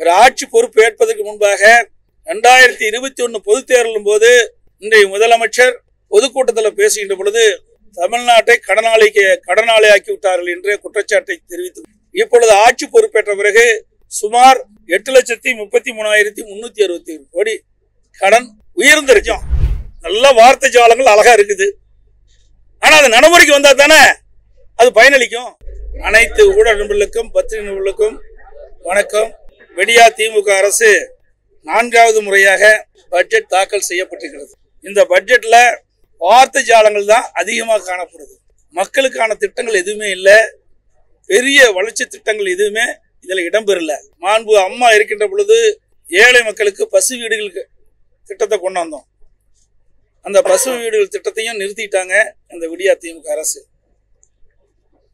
ஒரு ஆட்சி பொறுப்பு ஏற்பதற்கு முன்பாக ரெண்டாயிரத்தி இருபத்தி ஒன்று பொதுத் தேர்தலும் போது இன்றைய முதலமைச்சர் பொதுக்கூட்டத்தில் பேசுகின்ற பொழுது தமிழ்நாட்டை கடனாளிக்கு கடனாளியாக்கி விட்டார்கள் என்ற குற்றச்சாட்டை தெரிவித்து இப்பொழுது ஆட்சி பொறுப்பேற்ற பிறகு சுமார் எட்டு லட்சத்தி முப்பத்தி மூணாயிரத்தி முன்னூத்தி அறுபத்தி ஏழு கோடி கடன் உயர்ந்திருக்கும். நல்ல வார்த்தை ஜாலங்கள் அழகா இருக்குது. ஆனா அது நடைமுறைக்கு வந்தா தானே அது பயனளிக்கும். அனைத்து ஊடக நிபுணர்களுக்கும் பத்திரிகை நிபுணர்களுக்கும் வணக்கம். வெடியா திமுக அரசு நான்காவது முறையாக பட்ஜெட் தாக்கல் செய்யப்பட்டிருக்கிறது. இந்த பட்ஜெட்ல வார்த்தை ஜாலங்கள் தான் அதிகமாக காணப்படுது. மக்களுக்கான திட்டங்கள் எதுவுமே இல்லை. பெரிய வளர்ச்சி திட்டங்கள் எதுவுமே இதில் இடம்பெறல. மாண்பு அம்மா இருக்கின்ற பொழுது ஏழை மக்களுக்கு பசு வீடுகளுக்கு திட்டத்தை கொண்டு வந்தோம். அந்த பசு வீடுகள் திட்டத்தையும் நிறுத்திட்டாங்க இந்த விடியா திமுக அரசு.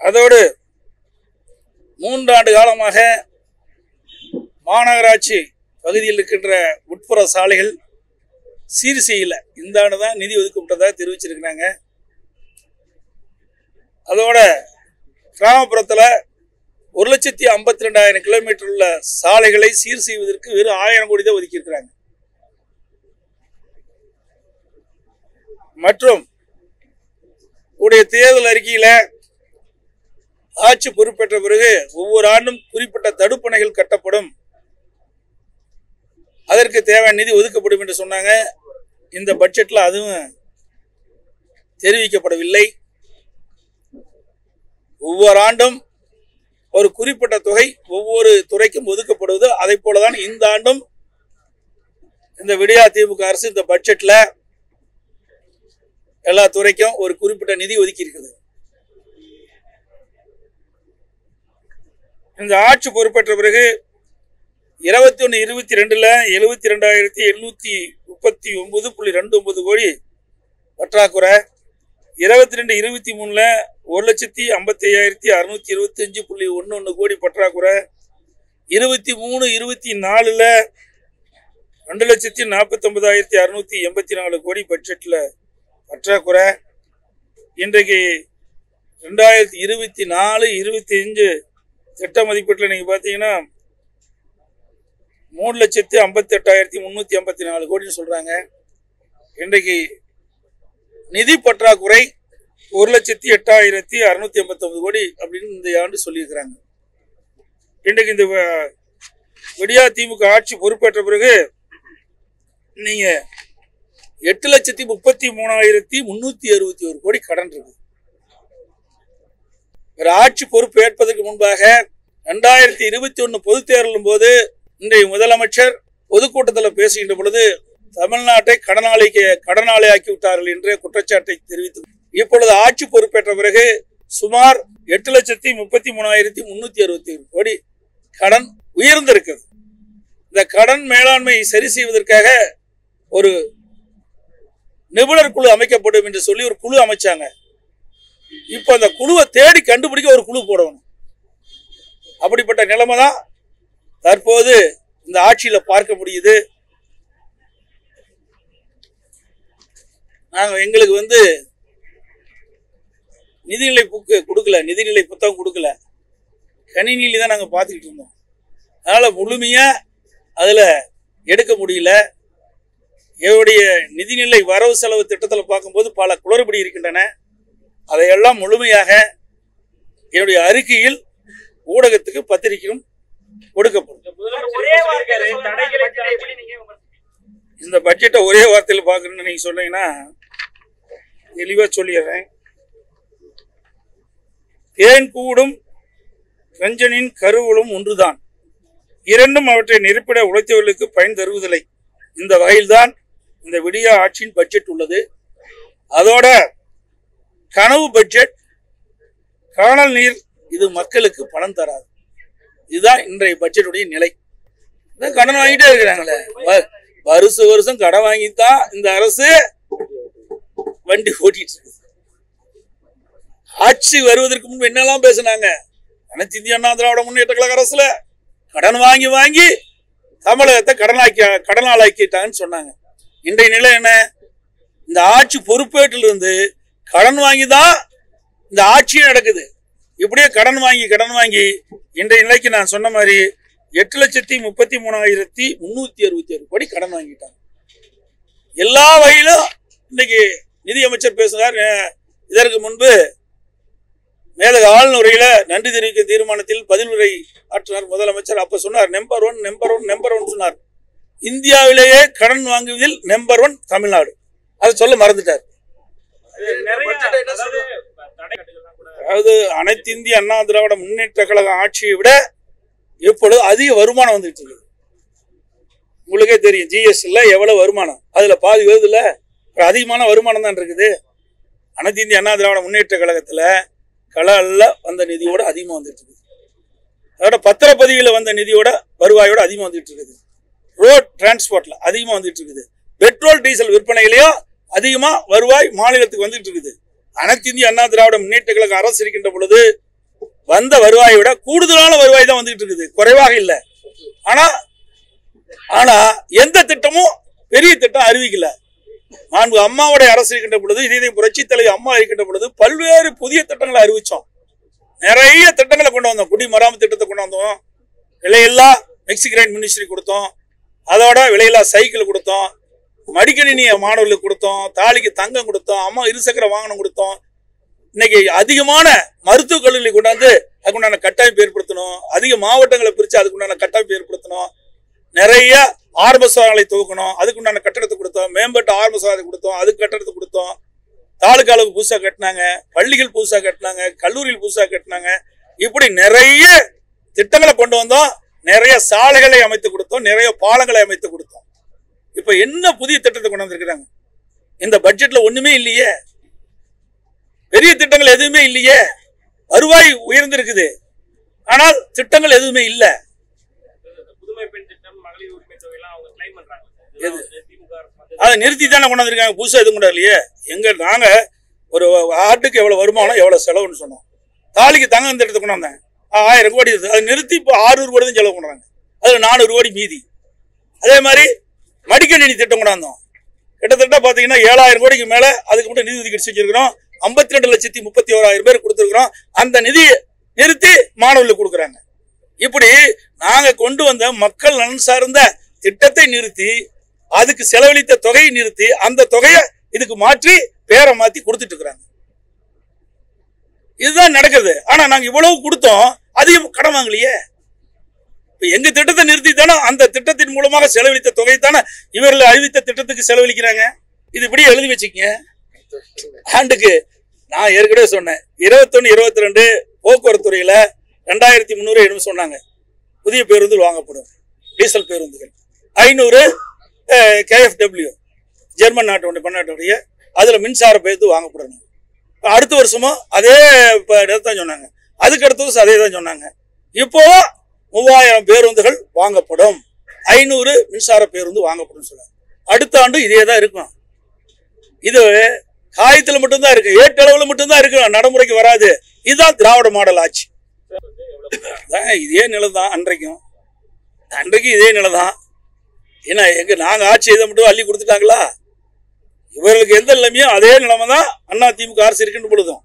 அதோடு மூன்றாண்டு காலமாக மாநகராட்சி பகுதியில் இருக்கின்ற உட்புற சாலைகள் சீர் செய்யல இந்த ஆண்டு தான் நிதி ஒதுக்கப்பட்டதாக தெரிவிச்சிருக்கிறாங்க. அதோட கிராமப்புறத்தில் ஒரு லட்சத்தி ஐம்பத்தி ரெண்டாயிரம் கிலோமீட்டர் உள்ள சாலைகளை சீர் செய்வதற்கு வெறும் ஆயிரம் கோடி தான் ஒதுக்கியிருக்கிறாங்க. மற்றும் உடைய தேர்தல் அறிக்கையில் ஆட்சி பொறுப்பேற்ற பிறகு ஒவ்வொரு ஆண்டும் குறிப்பிட்ட தடுப்பணைகள் கட்டப்படும். அதற்கு தேவையான நிதி ஒதுக்கப்படும் என்று சொன்னாங்க. இந்த பட்ஜெட்டில் அதுவும் தெரிவிக்கப்படவில்லை. ஒவ்வொரு ஆண்டும் ஒரு குறிப்பிட்ட தொகை ஒவ்வொரு துறைக்கும் ஒதுக்கப்படுவது. அதை போலதான் இந்த ஆண்டும் இந்த விடியா திமுக அரசு இந்த பட்ஜெட்டில் எல்லா துறைக்கும் ஒரு குறிப்பிட்ட நிதி ஒதுக்கி இருக்குது இந்த ஆட்சி பொறுப்பேற்ற பிறகு இருபத்தி ஒன்று இருபத்தி ரெண்டில் எழுபத்தி ரெண்டாயிரத்தி எழுநூற்றி முப்பத்தி ஒம்பது புள்ளி ரெண்டு ஒம்பது கோடி பற்றாக்குறை இருபத்தி ரெண்டு இருபத்தி மூணில் ஒரு லட்சத்தி ஐம்பத்தி ஐயாயிரத்தி இருபத்தஞ்சு புள்ளி ஒன்று ஒன்று கோடி பற்றாக்குறை. இருபத்தி மூணு இருபத்தி நாலில் ரெண்டு லட்சத்தி நாற்பத்தொம்பதாயிரத்தி அறுநூற்றி எண்பத்தி நாலு கோடி பட்ஜெட்டில் பற்றாக்குறை. இன்றைக்கு ரெண்டாயிரத்தி இருபத்தி நாலு இருபத்தி அஞ்சு திட்ட மதிப்பீட்டில் நீங்கள் பார்த்தீங்கன்னா மூணு லட்சத்தி ஐம்பத்தி எட்டாயிரத்தி முந்நூற்றி ஐம்பத்தி நாலு கோடின்னு சொல்கிறாங்க இன்றைக்கு நிதி பற்றாக்குறை ஒரு லட்சத்தி எட்டாயிரத்தி அறுநூத்தி ஐம்பத்தொம்பது கோடி அப்படின்னு இந்த ஆண்டு சொல்லியிருக்கிறாங்க. இன்றைக்கு இந்த விடியா திமுக ஆட்சி பொறுப்பேற்ற பிறகு நீங்கள் எட்டு லட்சத்தி முப்பத்தி மூணாயிரத்தி முன்னூற்றி அறுபத்தி ஒரு கோடி கடன் இருக்கு. ஒரு ஆட்சி பொறுப்பு ஏற்பதற்கு முன்பாக ரெண்டாயிரத்தி இருபத்தி ஒன்று பொதுத் தேர்தலும் போது இன்றைய முதலமைச்சர் பொதுக்கூட்டத்தில் பேசுகின்ற பொழுது தமிழ்நாட்டை கடனாளிக்கு கடனாளியாக்கி விட்டார்கள் என்ற குற்றச்சாட்டை தெரிவித்து இப்பொழுது ஆட்சி பொறுப்பேற்ற பிறகு சுமார் எட்டு லட்சத்தி முப்பத்தி மூணாயிரத்தி முன்னூத்தி அறுபத்தி ஏழு கோடி கடன் உயர்ந்திருக்கிறது இந்த கடன் மேலாண்மை சரி செய்வதற்காக ஒரு நிபுணர் குழு அமைக்கப்படும் என்று சொல்லி ஒரு குழு அமைச்சாங்க. இப்போ அந்த குழுவை தேடி கண்டுபிடிக்க ஒரு குழு போடணும். அப்படிப்பட்ட நிலைமை தான் தற்போது இந்த ஆட்சியில் பார்க்க முடியுது. நாங்கள் எங்களுக்கு வந்து நிதிநிலை புக்கு கொடுக்கல நிதிநிலை புத்தகம் கொடுக்கல. கணினியில் தான் நாங்கள் பார்த்துக்கிட்டு இருந்தோம். அதனால் முழுமையாக அதில் எடுக்க முடியல. என்னுடைய நிதிநிலை வரவு செலவு திட்டத்தில் பார்க்கும்போது பல குளறுபடி இருக்கின்றன. அதையெல்லாம் முழுமையாக என்னுடைய அறிக்கையில் ஊடகத்துக்கு பத்திரிகையும் கொடுக்க ஒரே வார்த்தை தடைகளை எப்படி நீங்க விமர்சிப்பீங்க? இந்த பட்ஜெட்டை ஒரே வார்த்தையில் பார்க்கணும்னு நீங்க சொன்னீங்கன்னா தெளிவா சொல்லிடுறேன். தேன் கூடும் ரஞ்சனின் கருவலும் ஒன்றுதான். இரண்டும் அவற்றை நிரப்பிட உழைத்தவர்களுக்கு பயன் தருவதில்லை. இந்த வகையில்தான் இந்த விடியா ஆட்சியின் பட்ஜெட் உள்ளது. அதோட கனவு பட்ஜெட் காணல் நீர் இது மக்களுக்கு பணம் தராது. இதுதான் இன்றைய பட்ஜெட்டுடைய நிலை. கடன் வாங்கிட்டே இருக்கிறாங்களே. வ- வருஷ வருஷம் கடன் வாங்கித்தான் இந்த அரசு வண்டி ஓட்டிட்டு ஆட்சி வருவதற்கு முன்பு என்னெல்லாம் பேசினாங்க? அனைத்து இந்திய அண்ணா திராவிட முன்னேற்ற கழக அரசுல கடன் வாங்கி வாங்கி தமிழகத்தை கடனாக்கி கடனாளாக்கிட்டாங்கன்னு சொன்னாங்க. இன்றைய நிலை என்ன? இந்த ஆட்சி பொறுப்பேற்றிலிருந்து கடன் வாங்கி தான் இந்த ஆட்சியும் நடக்குது. இப்படியே கடன் வாங்கி கடன் வாங்கி இன்றைய நிலைக்கு நான் சொன்ன மாதிரி எட்டு லட்சத்தி முப்பத்தி மூணாயிரத்தி முன்னூத்தி அறுபத்தி ஏழு கோடி கடன் வாங்கிட்டாங்க. எல்லா வகையிலும் இன்னைக்கு நிதியமைச்சர் பேசுகிறார் இதற்கு முன்பு மேலக ஆளுநரையில நன்றி தெரிவிக்கும் தீர்மானத்தில் பதில் உரை ஆற்றினார் முதலமைச்சர். அப்ப சொன்னார் number one number one number one சொன்னார். இந்தியாவிலேயே கடன் வாங்குவதில் நம்பர் ஒன் தமிழ்நாடு. அதை சொல்ல மறந்துட்டார். அதாவது அதாவது அனைத்து இந்திய அண்ணா திராவிட முன்னேற்ற கழக ஆட்சியை விட இப்பொழுது அதிக வருமானம் வந்துட்டு இருக்குது. உங்களுக்கே தெரியும் ஜிஎஸ்டியில் எவ்வளவு வருமானம். அதில் பாதி வருது இல்ல? அதிகமான வருமானம் தான் இருக்குது. அனைத்து இந்திய அண்ணா திராவிட முன்னேற்ற கழகத்தில் கலாலில் வந்த நிதியோட அதிகமாக வந்துட்டு இருக்குது. அதோட பத்திரப்பதிவில் வந்த நிதியோட வருவாயோட அதிகமாக வந்துட்டு இருக்குது. ரோட் டிரான்ஸ்போர்ட்ல அதிகமாக வந்துட்டு இருக்குது. பெட்ரோல் டீசல் விற்பனையிலையும் அதிகமாக வருவாய் மாநிலத்துக்கு வந்துட்டு இருக்குது. அனைத்து இந்திய அண்ணா திராவிட முன்னேற்ற கழக அரசு இருக்கின்ற பொழுது வந்த வருவாயை விட கூடுதலான வருவாய் தான் வந்துகிட்டு இருக்குது. குறைவாக இல்லை. ஆனா ஆனா எந்த திட்டமும் பெரிய திட்டம் அறிவிக்கல. நான்கு அம்மாவுடைய அரசு இருக்கின்ற பொழுது இதே புரட்சி தலைவி அம்மா இருக்கின்ற பொழுது பல்வேறு புதிய திட்டங்களை அறிவிச்சோம். நிறைய திட்டங்களை கொண்டு வந்தோம். குடிமராமத்து திட்டத்தை கொண்டு வந்தோம். விலையில்லா மெக்சிகிரைன் மினிஸ்ட்ரி கொடுத்தோம். அதோட விலையில்லா சைக்கிள் கொடுத்தோம். மடிக்கணினி மாணவர்களுக்கு கொடுத்தோம். தாலிக்கு தங்கம் கொடுத்தோம். அம்மா இருசக்கர வாகனம் கொடுத்தோம். இன்னைக்கு அதிகமான மருத்துவக் கல்லூரி கொண்டாந்து அதுக்குண்டான கட்டமைப்பு ஏற்படுத்தணும். அதிக மாவட்டங்களை பிரித்து அதுக்குண்டான கட்டமைப்பு ஏற்படுத்தணும். நிறைய ஆரம்ப சுகாதாரங்களை துவக்கணும். அதுக்குண்டான கட்டடத்தை கொடுத்தோம். மேம்பட்ட ஆரம்ப சுகாதாரத்தை கொடுத்தோம். அதுக்கு கட்டடத்தை கொடுத்தோம். தாலுக்கா அளவு புதுசாக கட்டினாங்க. பள்ளிகள் புதுசாக கட்டினாங்க. கல்லூரிகள் புதுசாக கட்டினாங்க. இப்படி நிறைய திட்டங்களை கொண்டு வந்தோம். நிறைய சாலைகளை அமைத்து கொடுத்தோம். நிறைய பாலங்களை அமைத்து கொடுத்தோம். இப்போ என்ன புதிய திட்டத்தை கொண்டு வந்திருக்கிறாங்க? இந்த பட்ஜெட்டில் ஒன்றுமே இல்லையே. இல்லையே? வருவாய் உயர்ந்திருக்குது. ஆனால் திட்டங்கள் எதுவுமே இல்ல. அதை நிறுத்தி தானே கொண்டு வந்திருக்காங்க புதுசா எதுவும் கொண்டு இல்லையே எங்க நாங்க ஒரு ஆட்டுக்கு எவ்வளவு வருமானம் எவ்வளவு செலவுன்னு சொன்னோம். தாலிக்கு தங்கம் திட்டத்தை கொண்டு வந்தாங்க ஆ, ஆயிரம் கோடி அதை நிறுத்தி இப்போ ஆறுநூறு கோடி தான் செலவு பண்றாங்க. அதுல நானூறு கோடி மீதி. அதே மாதிரி மடிக்கணினி திட்டம் கொண்டாந்தோம். கிட்டத்தட்ட பாத்தீங்கன்னா ஏழாயிரம் கோடிக்கு மேல அதுக்கு மட்டும் நிதி ஒதுக்கீடு செஞ்சிருக்கிறோம். ஐம்பத்தி ரெண்டு லட்சத்தி முப்பத்தி ஓராயிரம் பேர் கொடுத்துருக்குறோம். அந்த நிதியை நிறுத்தி மாணவர்களுக்கு கொடுக்குறாங்க. இப்படி நாங்கள் கொண்டு வந்த மக்கள் நலன் சார்ந்த திட்டத்தை நிறுத்தி அதுக்கு செலவழித்த தொகையை நிறுத்தி அந்த தொகையை இதுக்கு மாற்றி பேரை மாற்றி கொடுத்துட்டு இருக்கிறாங்க. இதுதான் நடக்குது. ஆனா நாங்க இவ்வளவு கொடுத்தோம் அதிகம் கடன் வாங்கலையே. இப்போ எங்க திட்டத்தை நிறுத்தி தானே அந்த திட்டத்தின் மூலமாக செலவழித்த தொகை தானே இவர்கள் அறிவித்த திட்டத்துக்கு செலவழிக்கிறாங்க. இது இப்படி எழுதி வச்சுக்கங்க. ஆண்டுக்கு நான் ஏற்கனவே சொன்னேன். இருபத்தொன்னு இருபத்தி ரெண்டு போக்குவரத்து துறையில ரெண்டாயிரத்தி முந்நூறு என்னமோ சொன்னாங்க. புதிய பேருந்து வாங்கப்படும். டீசல் பேருந்துகள். ஐநூறு கேஎஃப்டபிள்யூ ஜெர்மன் நாட்டுடைய பன்னாட்டுடைய அதுல மின்சார பேருந்து வாங்கப்படணும். அடுத்த வருஷமும் அதே இப்ப தான் சொன்னாங்க. அதுக்கு அடுத்த வருஷம் அதே தான் சொன்னாங்க. இப்போ மூவாயிரம் பேருந்துகள் வாங்கப்படும். ஐநூறு மின்சார பேருந்து வாங்கப்படும் சொன்னாங்க அடுத்த ஆண்டு இதே தான் இருக்கும். இது காயத்துல மட்டும்தான் இருக்கு. ஏட்டளவுல மட்டும்தான் இருக்கு. நடைமுறைக்கு வராது. இதுதான் திராவிட மாடல் ஆட்சி. இதே நிலை தான் அன்றைக்கும். அன்றைக்கும் இதே நிலை தான் ஏன்னா எங்க நாங்க ஆட்சி இதை மட்டும் அள்ளி கொடுத்துட்டாங்களா? இவர்களுக்கு எந்த நிலைமையோ அதே நிலைமை தான் அண்ணா திமுக அரசு இருக்குன்னு பொழுதும்.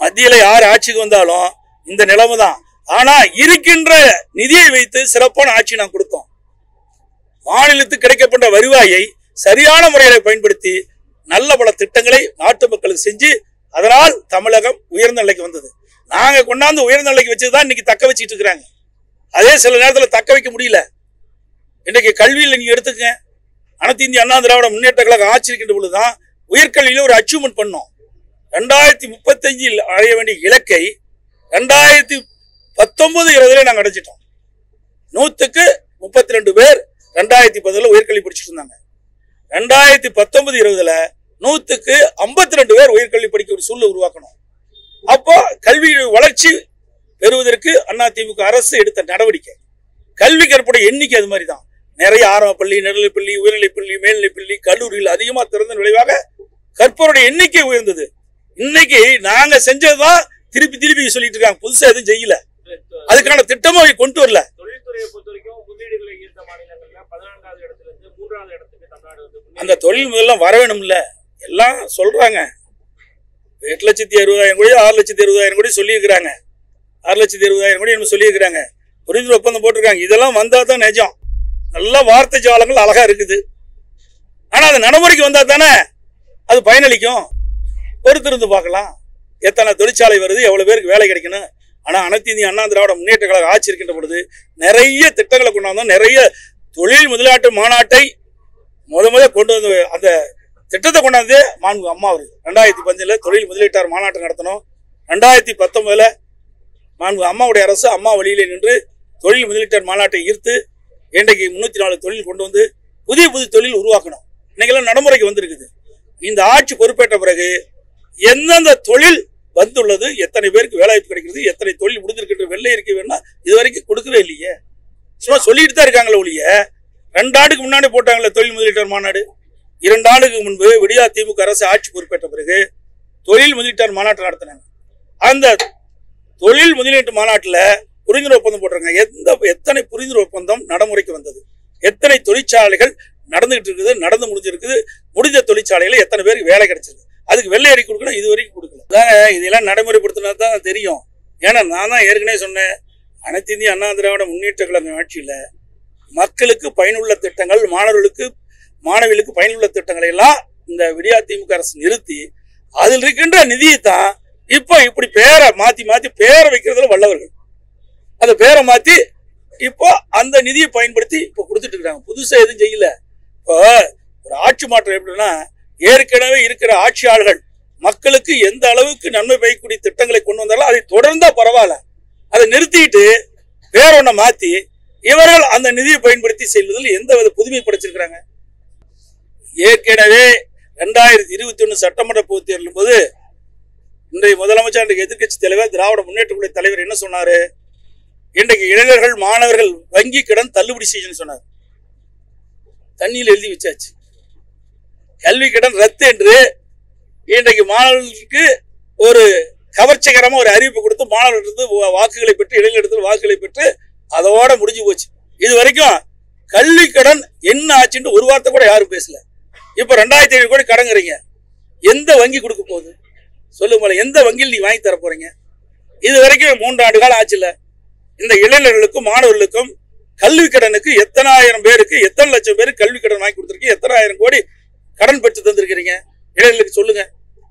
மத்தியில யார் ஆட்சிக்கு வந்தாலும் இந்த நிலைமை தான் ஆனா இருக்கின்ற நிதியை வைத்து சிறப்பான ஆட்சி நான் கொடுத்தோம். மாநிலத்துக்கு கிடைக்கப்பட்ட வருவாயை சரியான முறையில பயன்படுத்தி நல்ல பல திட்டங்களை நாட்டு மக்களுக்கு செஞ்சு அதனால் தமிழகம் உயர்ந்த நிலைக்கு வந்தது. நாங்கள் கொண்டாந்து உயர்ந்த நிலைக்கு வச்சதுதான் இன்னைக்கு தக்க வச்சிட்டு இருக்கிறாங்க. அதே சில நேரத்தில் தக்க வைக்க முடியல. இன்றைக்கு கல்வியில் நீங்கள் எடுத்துக்கங்க. அனைத்து இந்திய அண்ணா திராவிட முன்னேற்ற கழகம் ஆச்சிருக்கின்ற பொழுது தான் உயர்கல்வியில் ஒரு அச்சீவ்மெண்ட் பண்ணோம். ரெண்டாயிரத்தி முப்பத்தஞ்சில் அடைய வேண்டிய இலக்கை ரெண்டாயிரத்தி பத்தொன்பது இருபதுல நாங்கள் அடைஞ்சிட்டோம். நூற்றுக்கு முப்பத்தி ரெண்டு பேர் ரெண்டாயிரத்தி பதில உயர்கல்வி படிச்சுட்டு இருந்தாங்க. ரெண்டாயிரத்தி பத்தொன்பது இருபதுல நூத்துக்கு ஐம்பத்தி ரெண்டு பேர் உயர்கல்வி படிக்க ஒரு சூழ்நிலை உருவாக்கணும். அப்போ கல்வி வளர்ச்சி பெறுவதற்கு அதிமுக அரசு எடுத்த நடவடிக்கை. கல்வி கற்புடைய எண்ணிக்கை அது மாதிரி தான். நிறைய ஆரம்ப பள்ளி நடுநிலைப்பள்ளி பள்ளி மேல்நிலைப்பள்ளி பள்ளி கல்லூரிகள் அதிகமா திறந்த விளைவாக கற்பவருடைய எண்ணிக்கை உயர்ந்தது. இன்னைக்கு நாங்க செஞ்சதுதான் திருப்பி திருப்பி சொல்லிட்டு இருக்காங்க. புதுசா எதுவும் செய்யல. அதுக்கான திட்டமும் அவங்க கொண்டு வரல தொழில்துறையை பொறுத்த வரைக்கும் முதலீடுகளை ஈர்த்த மாநிலங்கள்ல பதினான்காவது இடத்துல இருந்து மூன்றாவது இடத்துக்கு தமிழ்நாடு வந்து முன்னேறி அந்த தொழில் முதல்லாம் வர வேணும்ல. எல்லாம் சொல்கிறாங்க எட்டு லட்சத்தி அறுபதாயிரம் கோடி ஆறு லட்சத்தி அறுபதாயிரம் கோடி சொல்லியிருக்கிறாங்க. ஆறு லட்சத்தி அறுபதாயிரம் கோடி நம்ம சொல்லியிருக்கிறாங்க. புரிஞ்சு ஒப்பந்தம் போட்டிருக்காங்க. இதெல்லாம் வந்தால் தான் நிஜம். நல்லா வார்த்தை ஜாலங்கள் அழகாக இருக்குது. ஆனால் அது நடைமுறைக்கு வந்தால் தானே அது பயனளிக்கும். பொறுத்திருந்து பார்க்கலாம். எத்தனை தொழிற்சாலை வருது எவ்வளோ பேருக்கு வேலை கிடைக்கணும். ஆனால் அனைத்து இந்திய அண்ணா திராவிட முன்னேற்ற கழக ஆட்சி இருக்கின்ற பொழுது நிறைய திட்டங்களை கொண்டாந்தோம். நிறைய தொழில் முதலாட்டு மாநாட்டை முத முத கொண்டு வந்து அந்த திட்டத்தை கொண்டாந்து மாண்பு அம்மா அவர் ரெண்டாயிரத்தி பதினஞ்சில் தொழில் முதலீட்டார் மாநாட்டம் நடத்தணும். ரெண்டாயிரத்தி பத்தொன்பதில் மாண்பு அம்மாவுடைய அரசு அம்மா வழியிலே நின்று தொழில் முதலீட்டார் மாநாட்டை ஈர்த்து இன்றைக்கு முந்நூற்றி நாலு தொழில் கொண்டு வந்து புதிய புதிய தொழில் உருவாக்கணும். இன்னைக்கெல்லாம் நடைமுறைக்கு வந்திருக்குது. இந்த ஆட்சி பொறுப்பேற்ற பிறகு எந்தெந்த தொழில் வந்துள்ளது எத்தனை பேருக்கு வேலைவாய்ப்பு கிடைக்கிறது எத்தனை தொழில் முடிஞ்சிருக்கின்ற வெள்ளை இருக்க வேணா இது வரைக்கும் கொடுக்கவே இல்லையே. சும்மா சொல்லிட்டு தான் இருக்காங்களே ஒழிய ரெண்டு ஆண்டுக்கு முன்னாடி போட்டாங்களே தொழில் முதலீட்டார் மாநாடு. இரண்டு ஆண்டுக்கு முன்பு விடியா திமுக அரசு ஆட்சி பொறுப்பேற்ற பிறகு தொழில் முதலீட்டர் மாநாட்டை நடத்தினாங்க. அந்த தொழில் முதலீட்டு மாநாட்டில் புரிந்துணர்வு ஒப்பந்தம் போட்டிருக்காங்க. எந்த எத்தனை புரிந்துணர்வு ஒப்பந்தம் நடைமுறைக்கு வந்தது? எத்தனை தொழிற்சாலைகள் நடந்துகிட்டு இருக்குது நடந்து முடிஞ்சிருக்குது? முடிஞ்ச தொழிற்சாலையில எத்தனை பேருக்கு வேலை கிடைச்சிருக்கு? அதுக்கு வெள்ளை அறிக்கை கொடுக்கணும் இது வரைக்கும் கொடுக்கல. தாங்க இதெல்லாம் நடைமுறைப்படுத்தினா தான் தெரியும். ஏன்னா நான் தான் ஏற்கனவே சொன்னேன். அனைத்து இந்திய அண்ணா திராவிட முன்னேற்ற கழக ஆட்சியில் மக்களுக்கு பயனுள்ள திட்டங்கள் மாணவர்களுக்கு மாணவிகளுக்கு பயனுள்ள திட்டங்களை எல்லாம் இந்த விடியா திமுக அரசு நிறுத்தி அதில் இருக்கின்ற நிதியை தான் இப்போ இப்படி பேரை மாற்றி மாற்றி பேரை வைக்கிறதுல வல்லவர்கள். அந்த பேரை மாற்றி இப்போ அந்த நிதியை பயன்படுத்தி இப்போ கொடுத்துட்டு இருக்காங்க. புதுசாக எதுவும் செய்யல. இப்போ ஒரு ஆட்சி மாற்றம் எப்படின்னா ஏற்கனவே இருக்கிற ஆட்சியாளர்கள் மக்களுக்கு எந்த அளவுக்கு நன்மை பயக்கூடிய திட்டங்களை கொண்டு வந்தாலும் அதை தொடர்ந்தா பரவாயில்ல. அதை நிறுத்திட்டு வேற ஒன்றை இவர்கள் அந்த நிதியை பயன்படுத்தி செல்வதில் எந்த வித புதுமை படைச்சிருக்கிறாங்க. ஏற்கனவே ரெண்டாயிரத்தி இருபத்தி ஒன்று சட்டமன்ற பொதுத் தேர்தலும் போது இன்றைய முதலமைச்சர் இன்றைக்கு எதிர்க்கட்சி தலைவர் திராவிட முன்னேற்ற குழு தலைவர் என்ன சொன்னார்? இன்றைக்கு இளைஞர்கள் மாணவர்கள் வங்கி கடன் தள்ளுபடி செய்யணும்னு சொன்னார். தண்ணியில் எழுதி வச்சாச்சு. கல்வி கடன் ரத்து என்று இன்றைக்கு மாணவர்களுக்கு ஒரு கவர்ச்சிகரமாக ஒரு அறிவிப்பு கொடுத்து மாணவர்களிடத்து வாக்குகளை பெற்று இளைஞரிடத்தில் வாக்குகளை பெற்று அதோட முடிஞ்சு போச்சு. இது வரைக்கும் கல்வி கடன் என்ன ஆச்சுன்னு ஒரு வார்த்தை கூட யாரும் பேசல. இப்ப ரெண்டாயிரத்தி ஐநூறு கோடி கடங்குறீங்க எந்த வங்கி கொடுக்க போகுது? சொல்லுங்க போல எந்த வங்கியில் நீ வாங்கி தர போறீங்க? இது வரைக்கும் மூன்று ஆண்டு காலம் ஆச்சுல இந்த இளைஞர்களுக்கும் மாணவர்களுக்கும் கல்வி கடனுக்கு எத்தனாயிரம் பேருக்கு எத்தனை லட்சம் பேருக்கு கல்வி கடன் வாங்கி கொடுத்துருக்கீங்க? எத்தனை ஆயிரம் கோடி கடன் பெற்று தந்திருக்கிறீங்க? இளைஞர்களுக்கு சொல்லுங்க.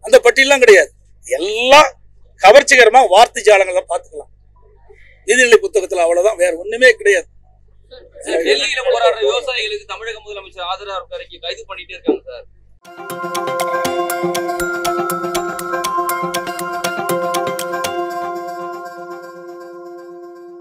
அந்த பட்டியலாம் கிடையாது. எல்லாம் கவர்ச்சிகரமா வார்த்தை ஜாலங்களை பார்த்துக்கலாம் நிதிநிலை புத்தகத்துல அவ்வளவுதான் வேற ஒண்ணுமே கிடையாது. டெல்லியில போராடுற விவசாயிகளுக்கு தமிழக முதலமைச்சர் ஆதரவு கைது பண்ணிட்டே இருக்காங்க சார்.